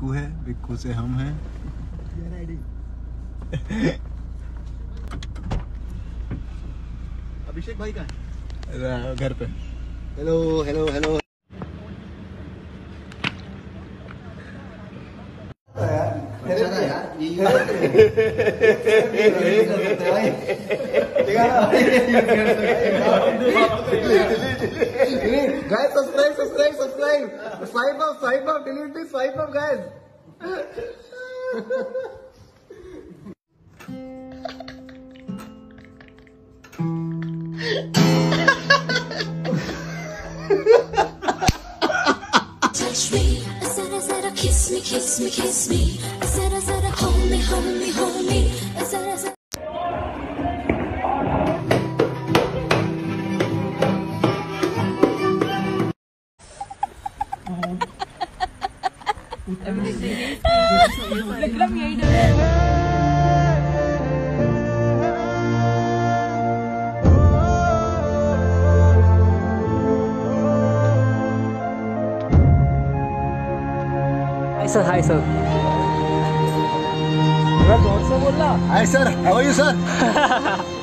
विक्कू है विक्कू से हम हैं। अभिषेक भाई का घर पे। Hello hello hello guys subscribe subscribe subscribe swipe up swipe up delete this swipe up guys touch me. I said, I said, kiss me, kiss me, kiss me. I said, I said, me, hold me, hold me. i'm missing you now are you sir?